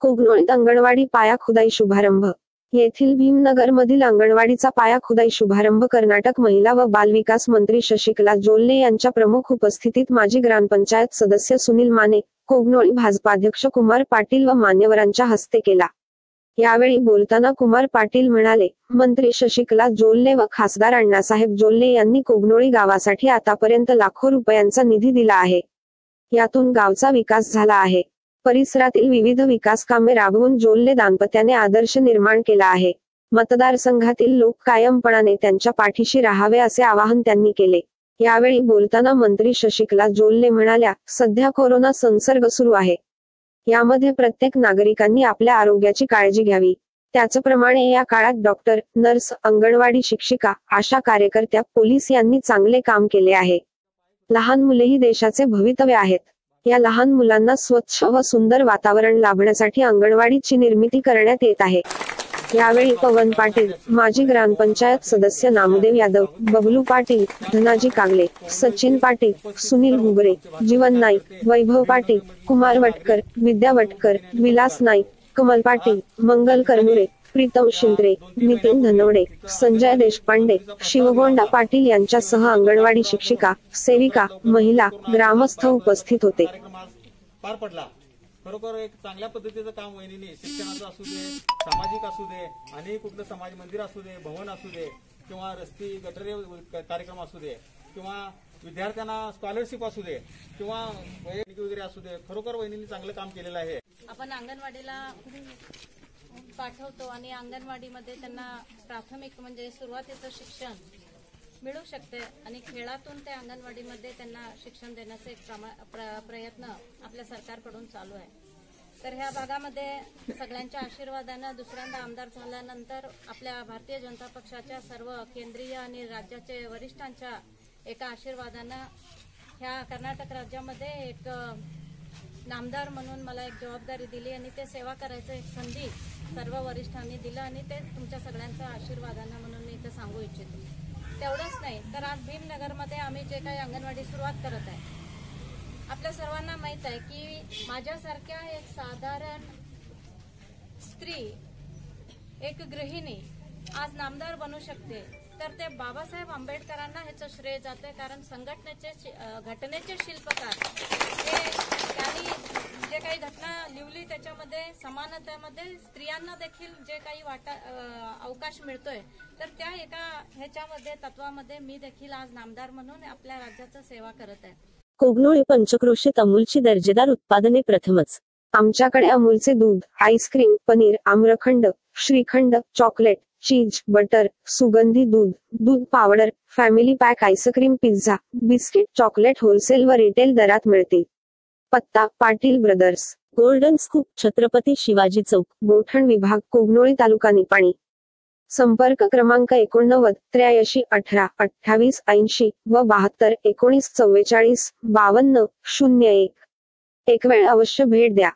कोगनोळीत अंगणवाडी पाया खुदाई शुभारंभ. येथील भीमनगरमधील अंगणवाडीचा पाया खुदाई शुभारंभ कर्नाटक महिला व बालविकास मंत्री शशिकला जोल्ले यांच्या प्रमुख उपस्थितीत माजी ग्रामपंचायत सदस्य सुनील माने कोगनोळी भाजपाध्यक्ष कुमार पाटील व मान्यवरांच्या हस्ते केला. यावेळी बोलताना कुमार पाटील म्हणाले मंत्री शशिकला जोल्ले व खासदार अण्णासाहेब जोल्ले यांनी कोगनोळी गावासाठी आतापर्यंत लाखो रुपयांचा निधी दिला आहे. यातून गावचा विकास झाला आहे. परिसरातील विविध विकास कामे राबवून जोल्ले दाम्पत्याने आदर्श निर्माण केला आहे. मतदारसंघातील लोक कायमपणाने त्यांच्या पाठीशी राहावे असे आवाहन त्यांनी केले. यावेळी बोलताना मंत्री शशिकला जोल्ले म्हणाल्या सध्या कोरोना संसर्ग सुरू आहे. यामध्ये प्रत्येक नागरिकांनी आपल्या आरोग्याची काळजी घ्यावी. त्याचप्रमाणे या काळात डॉक्टर नर्स अंगणवाडी शिक्षिका आशा कार्यकर्त्या पोलीस यांनी चांगले काम केले आहे. लहान मुलेही देशाचे भवितव्य आहेत. या लहान मुलांना स्वच्छ व सुंदर वातावरण लाभण्यासाठी अंगणवाडीची निर्मिती करण्यात येत आहे. यावेळी पवन पाटील माजी ग्रामपंचायत सदस्य नामदेव यादव बबलू पाटील धनाजी कागले सचिन पाटील सुनील हुबरे जीवन नाईक वैभव पाटील कुमार वटकर विद्या वटकर विलास नाईक कमल पाटील मंगल करमुरे प्रीतम शिंद्रे नितीन धनवडे संजय देशपांडे शिवगोंडा पाटील यांच्यासह अंगणवाडी शिक्षिका सेविका महिला ग्रामस्थ उपस्थित होते. पार पडला. खरोखर एक चांगल्या पद्धतीचं काम वहिनीने शिक्षणाचं असू दे सामाजिक असू दे आणि कुठलं समाज मंदिर असू दे भवन असू दे किंवा रस्ती गटरे कार्यक्रम असू दे किंवा विद्यार्थ्यांना स्कॉलरशिप असू दे किंवा वगैरे असू दे खरोखर वहिनीने चांगलं काम केलेलं आहे. आपण अंगणवाडीला पाठवतो आणि अंगणवाडीमध्ये त्यांना प्राथमिक म्हणजे सुरुवातीचं शिक्षण मिळू शकते आणि खेळातून ते अंगणवाडीमध्ये त्यांना शिक्षण देण्याचा एक प्र- प्रयत्न आपल्या सरकारकडून चालू आहे. तर ह्या भागामध्ये सगळ्यांच्या आशीर्वादानं दुसऱ्यांदा आमदार झाल्यानंतर आपल्या भारतीय जनता पक्षाच्या सर्व केंद्रीय आणि राज्याचे वरिष्ठांच्या एका आशीर्वादानं ह्या कर्नाटक राज्यामध्ये एक नामदार म्हणून मला एक जबाबदारी दिली आणि ते सेवा करायचं एक संधी सर्व वरिष्ठांनी दिलं आणि ते तुमच्या सगळ्यांचं आशीर्वादानं म्हणून मी इथं सांगू इच्छितो. तेवढंच नाही तर आज भीमनगरमध्ये आम्ही जे काही अंगणवाडी सुरुवात करत आहे आपल्या सर्वांना माहीत आहे की माझ्यासारख्या एक साधारण स्त्री एक गृहिणी आज नामदार बनू शकते. तर ते बाबासाहेब आंबेडकरांना ह्याचं श्रेय जाते कारण संघटनेचे घटनेचे शिल्पकार हे त्यांनी जे काही घटना लिहिली त्याच्यामध्ये समानतेमध्ये स्त्रियांना देखील जे काही वाटा अवकाश मिळतोय तर त्या एका ह्याच्यामध्ये तत्वामध्ये मी देखील आज नामदार म्हणून आपल्या राज्याचं सेवा करत आहे. कोगनोळी पंचक्रोशीत अमूलची दर्जेदार उत्पादने प्रथमच. आमच्याकडे अमूलचे दूध ice cream paneer amrakhand shrikhand chocolate cheese butter सुगंधी दूध दूध powder family pack ice cream pizza biscuit chocolate wholesale व रिटेल दरात मिळतील पत्ता Patil brothers golden scoop Chhatrapati Shivaji चौक. गोठण विभाग कोगनोळी तालुका निपाणी. संपर्क क्रमांक एकोणनव्वद त्र्याऐंशी अठरा अठ्ठावीस ऐंशी व बहात्तर एकोणीस चव्वेचाळीस बावन्न शून्य एक. एक वेळ अवश्य भेट द्या.